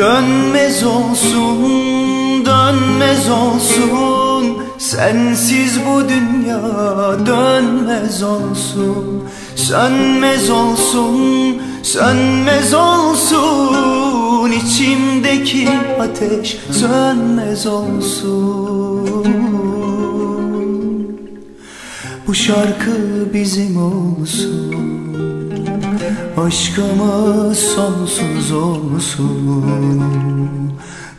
Dönmez olsun, dönmez olsun Sensiz bu dünya dönmez olsun. Sönmez olsun, sönmez olsun. İçimdeki ateş sönmez olsun. Bu şarkı bizim olsun. Aşkımız sonsuz olsun.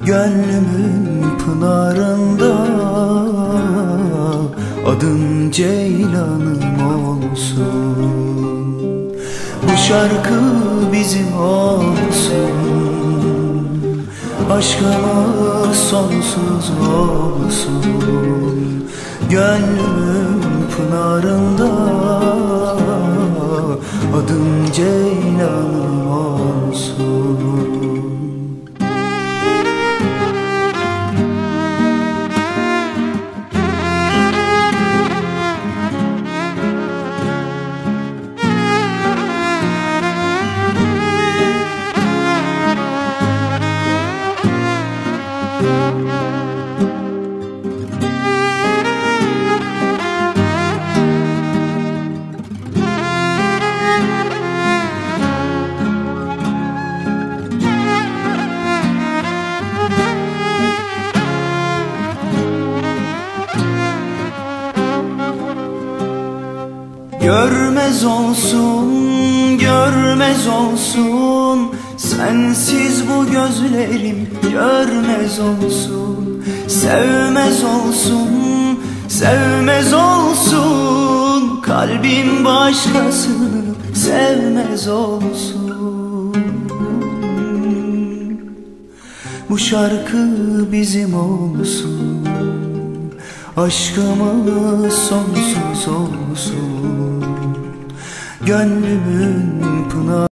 Gönlümün pınarında Adın Ceylanım olsun. Bu şarkı bizim olsun. Aşkımız sonsuz olsun. Gönlümün pınarında Görmez olsun, görmez olsun. Sensiz bu gözlerim görmez olsun. Sevmez olsun, sevmez olsun. Kalbim başkasını sevmez olsun. Bu şarkı bizim olsun Aşkımız sonsuz olsun. Gönlümün pınar